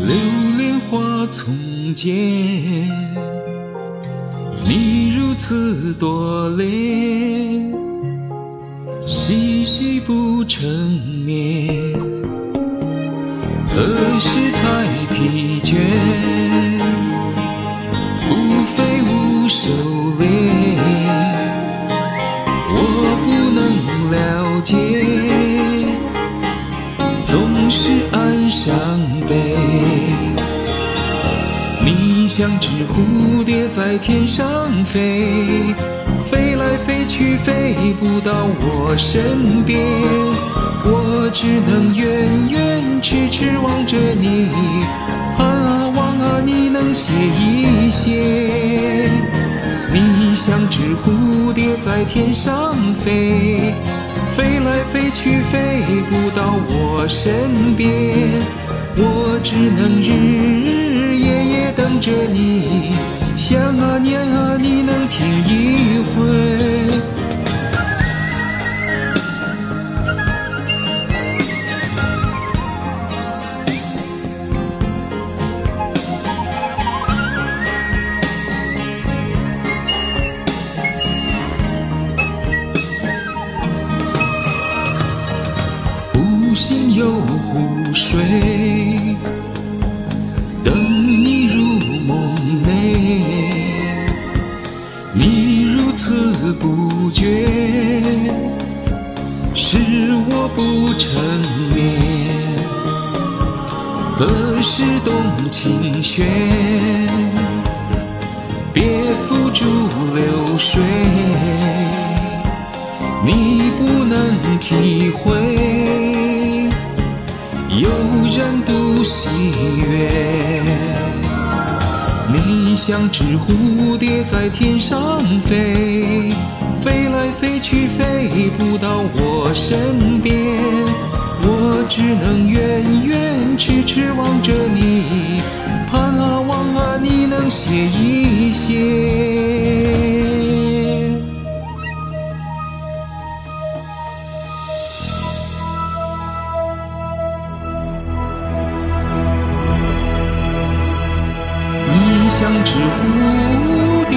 流连花丛间，你如此多恋，细细不成眠，何时才疲倦？不非无收敛，我不能了解，总是爱伤像只蝴蝶在天上飞，飞来飞去飞不到我身边，我只能远远痴痴望着你，盼啊望啊你能歇一歇。你像只蝴蝶在天上飞，飞来飞去飞不到我身边，我只能日着你，想啊念啊你能听一回。无心又湖水，你如此不觉，是我不成眠。何时动琴弦？别付诸流水。你不能体会，有人独喜悦。你像只蝴蝶在天上，飞不到我身边，我只能远远痴痴望着你，盼啊望啊你能歇一歇。你像只蝴蝶，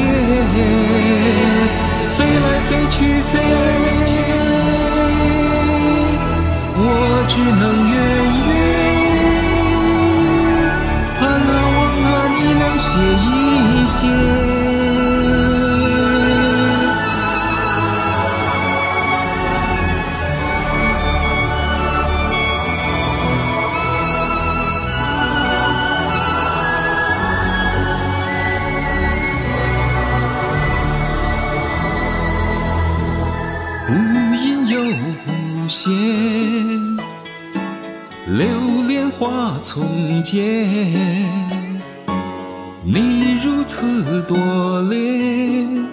又无限，流连花丛间。你如此多恋，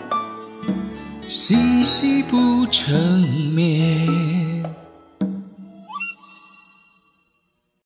细细不成眠。